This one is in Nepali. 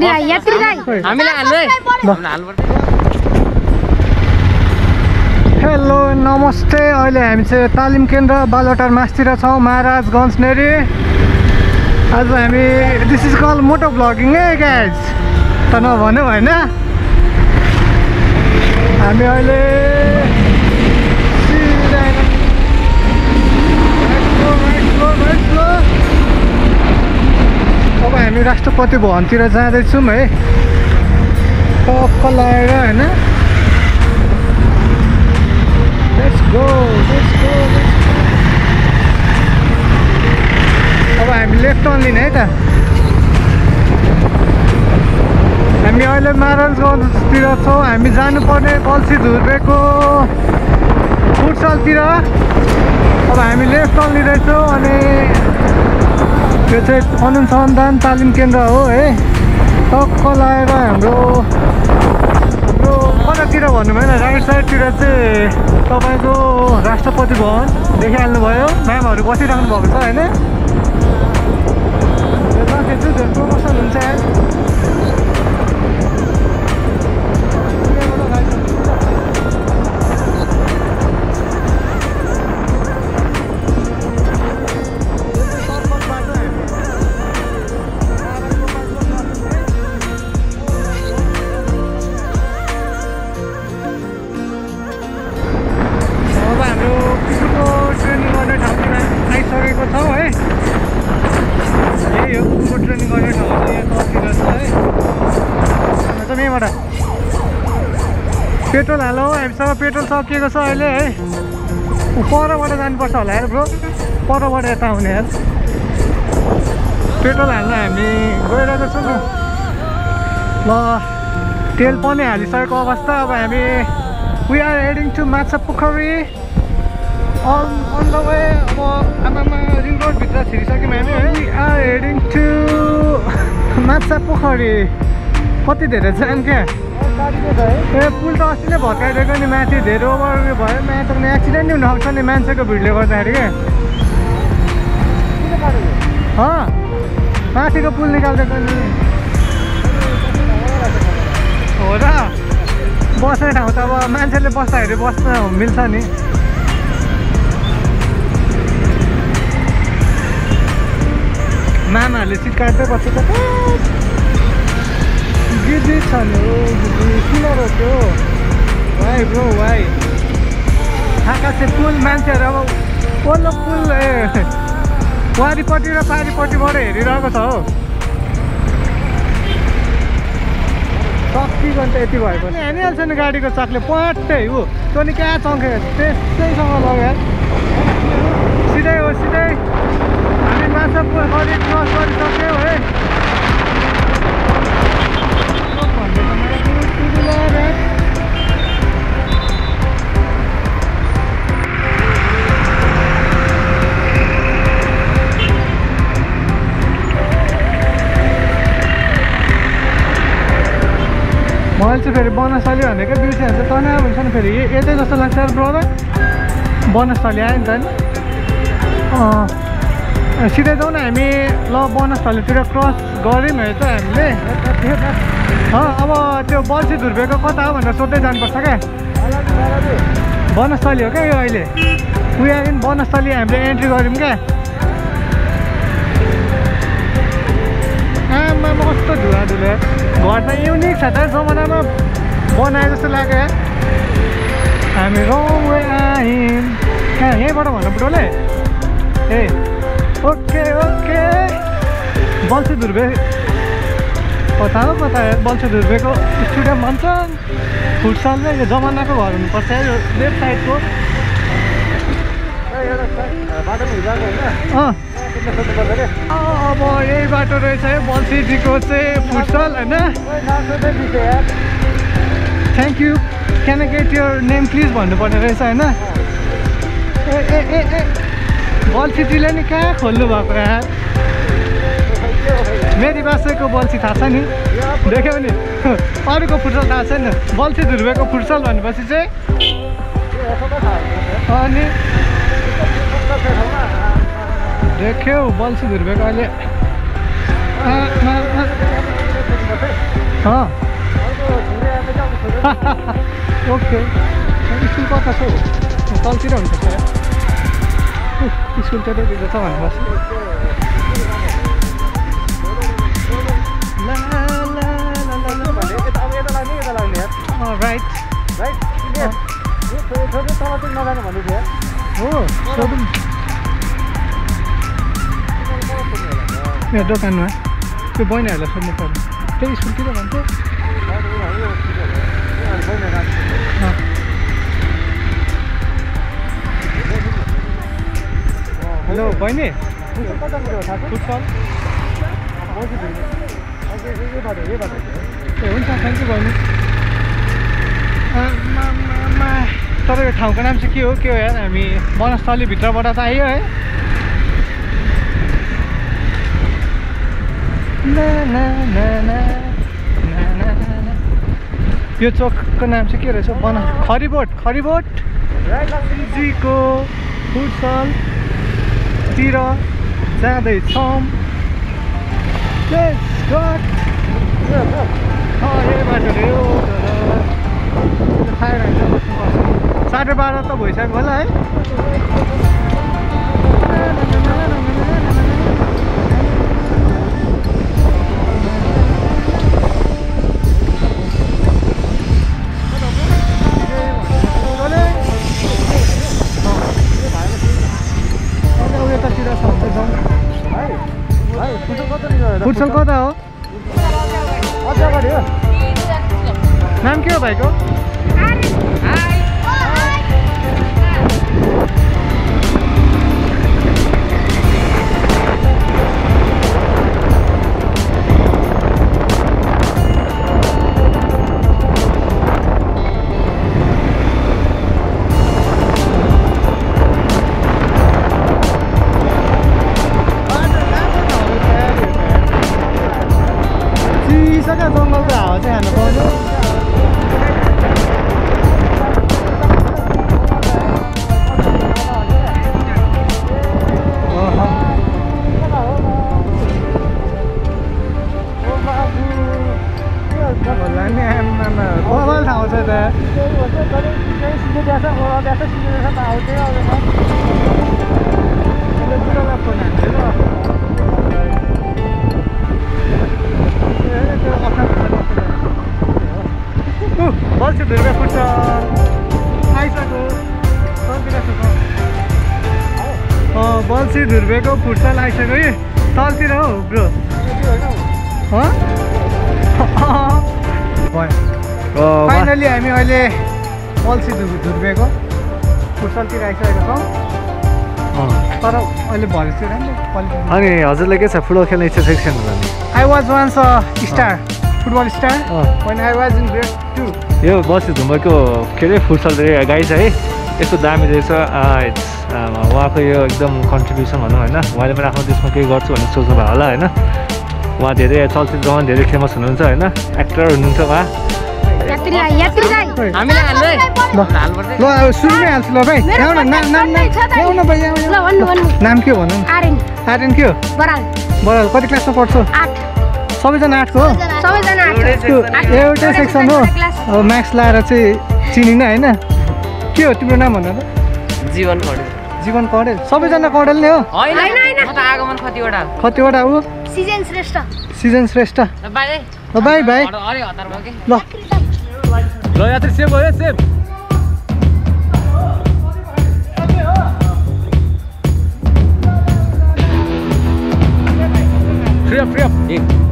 हामीले हेलो नमस्ते अहिले हामी चाहिँ तालिम केन्द्र बालवाटार मासतिर छौँ महाराजगञ्ज नेरी आज हामी दिस इज कल मोटो भ्लगिङ है ग्याज त नभन्यो होइन हामी अहिले right slow. अब हामी राष्ट्रपति भवनतिर जाँदैछौँ है। टक्क लगाएर होइन. अब हामी लेफ्ट टर्न लिने है त। हामी अहिले महाराजगञ्जतिर छौँ। हामी जानुपर्ने बल्छी धुर्बेको फुटसलतिर। अब हामी लेफ्ट टर्न लिँदैछौँ अनि यो चाहिँ अनुसन्धान तालिम केन्द्र हो है टक्क लगाएर हाम्रो हाम्रो कतातिर भन्नु भएन राइट साइडतिर चाहिँ तपाईँको राष्ट्रपति भवन देखिहाल्नुभयो। म्यामहरू बसिराख्नु भएको छ होइन? प्रमोसन हुन्छ यहीँबाट पेट्रोल हालौँ हामीसँग पेट्रोल सकिएको छ अहिले है। परबाट जानुपर्छ होला यार ब्रो। परबाट यता आउने यार पेट्रोल हाल्न हामी गइरहेको छौँ ल तेल पनि हालिसकेको अवस्था। अब हामी we are heading to Machha Pokhari on on the way अब आमामा रिङ रोडभित्र छिरिसक्यौँ हामी है। We are heading to Machha पोखरी कति धेरै जाम क्या ए पुल त अस्ति नै भत्काइदिएको नि माथि धेरै ओभर भयो। माथि त एक्सिडेन्ट नि हुनसक्छ नि मान्छेको भिडले गर्दाखेरि क्या माथिको पुल निकालिदिएको नि। हो र? बस्ने ठाउँ त अब मान्छेले बस्दाखेरि बस्न मिल्छ नि। मामाहरूले काट्दै बस्छ त गिजी छ नि हो किन रोक्यो वाइ ब्रो वाइ आकाशे पुल मान्छेहरू अब पल्लो पुल ए वारिपट्टि र पारिपट्टिबाट हेरिरहेको छ हौ सक्किगयो भने त यति भयो भने हानिहाल्छ नि गाडीको चाकले पट्टै ऊ तँ नि कहाँ चङ्ख्यो त्यस्तैसँग लग्यो सिधै हो सिधै मैले चाहिँ फेरि बनस्थली भनेको बिर्सिहाल्छ तनाव हुन्छ नि फेरि। यतै जस्तो लाग्छ ब्रदर बनस्थली आयो नि त नि। सिधै जाउँ न हामी। ल बनस्थलीतिर क्रस गऱ्यौँ है त हामीले। अब त्यो बल्छी धुर्बेको कता हो भनेर सोध्दै जानुपर्छ क्या। बनस्थली हो क्या यो अहिले? उयो आयो नि बनस्थली हामीले एन्ट्री गऱ्यौँ क्या। आमामा कस्तो धुवा धुलो घर त युनिक छ त जमानामा बनाए जस्तो लाग्यो। हामी वे आयौँ। कहाँ यहीँबाट भन्नु बुढोले ए ओके ओके। बल्छी धुर्बे कता हो कता बल्छी धुर्बेको स्टुडियम भन्छ। फुटसल चाहिँ यो जमानाको घर हुनुपर्छ यार यो लेफ्ट साइडको अँ। अब यही बाटो रहेछ है बल्छीजीको चाहिँ फुटसल होइन? Thank you can get your name please भन्नुपर्ने रहेछ होइन? ए बल्छीजीले नि कहाँ खोल्नु भएको यार मेरी बासेको बल्छी थाहा छ नि? देख्यो नि। अरूको फुटसल थाहा छैन। बल्छी धुर्बेको फुटसल भनेपछि चाहिँ अनि देख्यौ बल्छी धुर्बेको अहिले ओके। स्कुल कता छ हौ? तलतिर हुन्छ स्कुल त्यतै दिँदैछ भने मेरो दोकानमा त्यो बहिनीहरूलाई सोध्नु पर्ने त्यही स्कुलतिर अँ। हेलो बहिनी। ए हुन्छ थ्याङ्क यू बहिनी। तपाईँको ठाउँको नाम चाहिँ के हो? के हो यार? हामी वनस्थलीभित्रबाट त आयो है ना, ना, ना, ना, ना, ना, ना। यो चोकको नाम चाहिँ के रहेछ? बन खरिबोट खरिबोट। जीको फुटसलतिर जाँदैछौँ साढे बाह्र त भइसक्यो होला है। नाम के हो भाइको चिसोका जङ्गलको हावा चाहिँ खानु पाउँछ बबाल ठाउँ छ त बुढालाई फोन हान्छु ल बल्छी ढुर्गा फुट्छ आइसक्यो बल्छी ढुर्बेको फुटसल आइसक्यो है तलतिर हौ ब्रो फाइनली हामी अहिले बल्छी ढुर्बेको फुटसलतिर आइसकेको छौँ। तर अहिले भरे चाहिँ राम्रो क्वालिटी अनि हजुरलाई के छ? फुटबल खेल्ने इच्छा छ कि a star, football star, अँ। when I was in grade two. यो बस्ती धुम्बरको के अरे फुटसल रे गाई छ है। यस्तो दामी रहेछ। उहाँको यो एकदम कन्ट्रिब्युसन भनौँ होइन। उहाँले पनि आफ्नो देशमा केही गर्छु भन्ने सोच्नु भयो होला होइन। उहाँ धेरै चलचित्रमा धेरै फेमस हुनुहुन्छ होइन। एक्टर हुनुहुन्छ उहाँ। है? ल सुरुमै हाल्छु ल भाइ। नाम नाम भाइ। भन्नु भन्नु। के हो भन न आर्यन के हो? बराल। बराल कति क्लासमा पढ्छौ? आठ। सबैजना आठको हो? एउटै सेक्सन हो। अब म्याक्स लाएर चाहिँ चिनिन होइन? के हो तिम्रो नाम भन त? जीवन खडेल जीवन कडेल सबैजना कडेल नै हो? कतिवटा ऊ सिजन श्रेष्ठ। सिजन श्रेष्ठ। ल बाई। है भाइ अरे हतार भयो कि? ल। ल यात्री सेभ भयो save free of free of